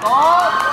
走